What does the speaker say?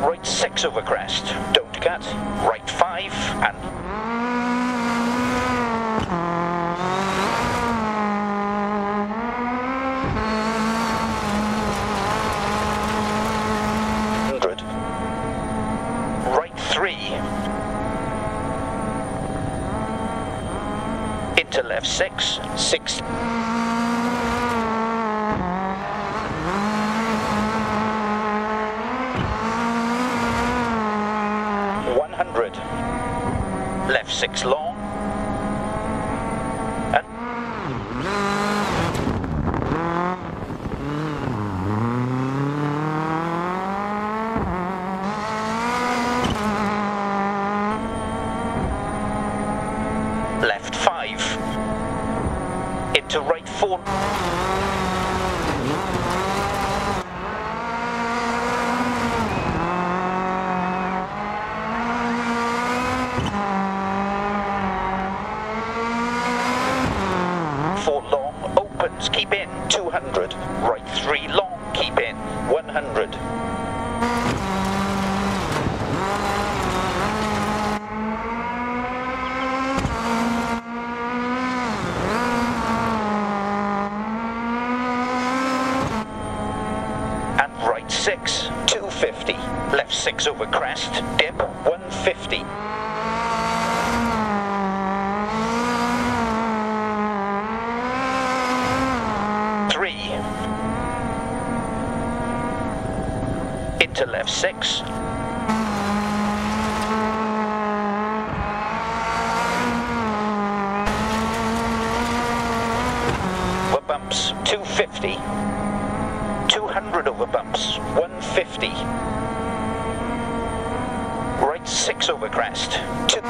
right 6 over crest, don't cut, right 5 and hundred. Right 3 into left 6, 6 100. Left 6 long. And left 5. Into right 4. Four long opens, keep in 200. Right three long, keep in 100. And right six, 250. Left six over crest, dip 150. Into left six. Over bumps 250 200 over bumps 150 right six over crest. Two